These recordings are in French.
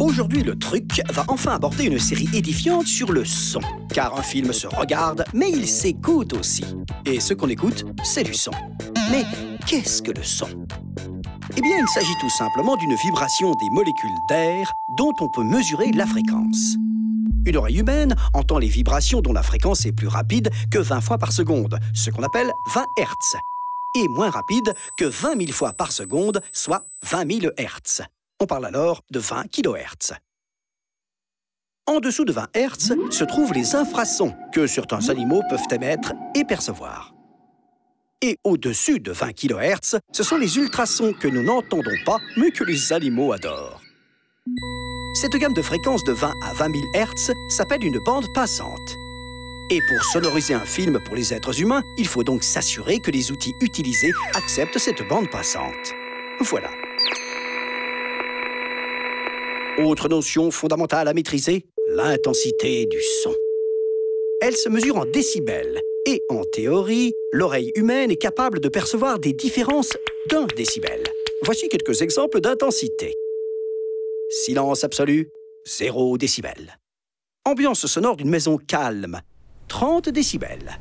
Aujourd'hui, le truc va enfin aborder une série édifiante sur le son. Car un film se regarde, mais il s'écoute aussi. Et ce qu'on écoute, c'est du son. Mais qu'est-ce que le son? Eh bien, il s'agit tout simplement d'une vibration des molécules d'air dont on peut mesurer la fréquence. Une oreille humaine entend les vibrations dont la fréquence est plus rapide que 20 fois par seconde, ce qu'on appelle 20 Hz, et moins rapide que 20 000 fois par seconde, soit 20 000 Hz. On parle alors de 20 kHz. En dessous de 20 Hz se trouvent les infrasons que certains animaux peuvent émettre et percevoir. Et au-dessus de 20 kHz, ce sont les ultrasons que nous n'entendons pas, mais que les animaux adorent. Cette gamme de fréquences de 20 à 20 000 Hz s'appelle une bande passante. Et pour sonoriser un film pour les êtres humains, il faut donc s'assurer que les outils utilisés acceptent cette bande passante. Voilà. Autre notion fondamentale à maîtriser, l'intensité du son. Elle se mesure en décibels. Et en théorie, l'oreille humaine est capable de percevoir des différences d'un décibel. Voici quelques exemples d'intensité. Silence absolu, 0 décibel. Ambiance sonore d'une maison calme, 30 décibels.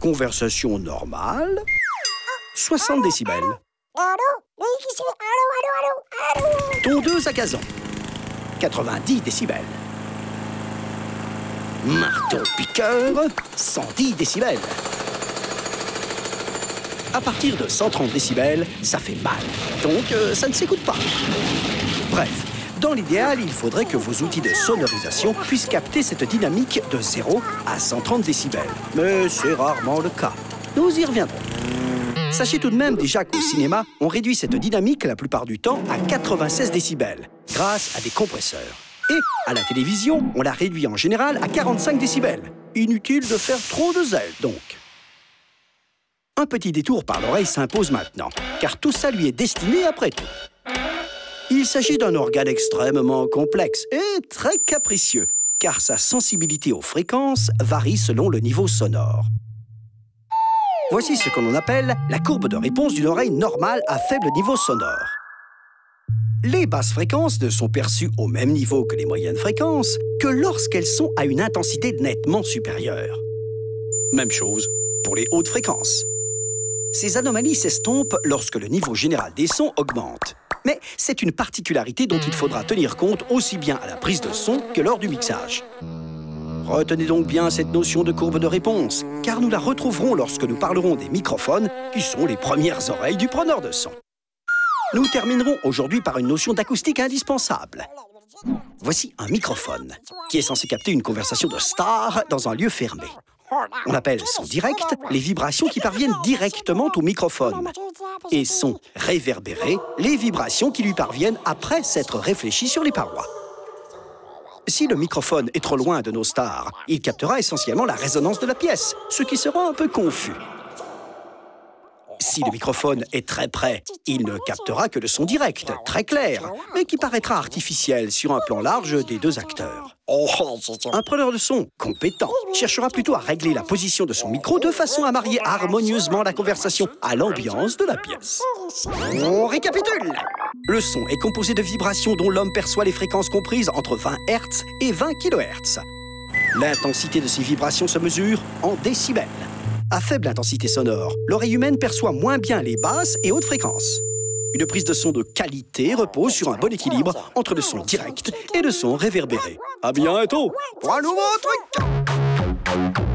Conversation normale, 60 décibels. Tondeuse à gazon, 90 décibels. Marteau piqueur, 110 décibels. À partir de 130 décibels, ça fait mal. Donc, euh, ça ne s'écoute pas. Bref, dans l'idéal, il faudrait que vos outils de sonorisation puissent capter cette dynamique de 0 à 130 décibels. Mais c'est rarement le cas. Nous y reviendrons. Sachez tout de même déjà qu'au cinéma, on réduit cette dynamique la plupart du temps à 96 décibels, grâce à des compresseurs. Et à la télévision, on la réduit en général à 45 décibels. Inutile de faire trop de zèle, donc. Un petit détour par l'oreille s'impose maintenant, car tout ça lui est destiné après tout. Il s'agit d'un organe extrêmement complexe et très capricieux, car sa sensibilité aux fréquences varie selon le niveau sonore. Voici ce que l'on appelle la courbe de réponse d'une oreille normale à faible niveau sonore. Les basses fréquences ne sont perçues au même niveau que les moyennes fréquences que lorsqu'elles sont à une intensité nettement supérieure. Même chose pour les hautes fréquences. Ces anomalies s'estompent lorsque le niveau général des sons augmente. Mais c'est une particularité dont il faudra tenir compte aussi bien à la prise de son que lors du mixage. Retenez donc bien cette notion de courbe de réponse, car nous la retrouverons lorsque nous parlerons des microphones, qui sont les premières oreilles du preneur de son. Nous terminerons aujourd'hui par une notion d'acoustique indispensable. Voici un microphone, qui est censé capter une conversation de star dans un lieu fermé. On appelle son direct les vibrations qui parviennent directement au microphone et son réverbéré les vibrations qui lui parviennent après s'être réfléchies sur les parois. Si le microphone est trop loin de nos stars, il captera essentiellement la résonance de la pièce, ce qui sera un peu confus. Si le microphone est très près, il ne captera que le son direct, très clair, mais qui paraîtra artificiel sur un plan large des deux acteurs. Un preneur de son compétent cherchera plutôt à régler la position de son micro de façon à marier harmonieusement la conversation à l'ambiance de la pièce. On récapitule Le son est composé de vibrations dont l'homme perçoit les fréquences comprises entre 20 Hz et 20 kHz. L'intensité de ces vibrations se mesure en décibels. À faible intensité sonore, l'oreille humaine perçoit moins bien les basses et hautes fréquences. Une prise de son de qualité repose sur un bon équilibre entre le son direct et le son réverbéré. À bientôt pour un nouveau truc